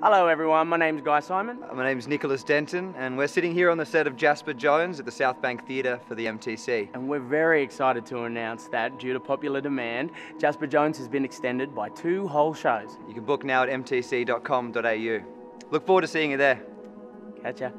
Hello, everyone. My name's Guy Simon. Uh, my name's Nicholas Denton, and we're sitting here on the set of Jasper Jones at the South Bank Theatre for the MTC. And we're very excited to announce that, due to popular demand, Jasper Jones has been extended by two whole shows. You can book now at mtc.com.au. Look forward to seeing you there. Catch ya.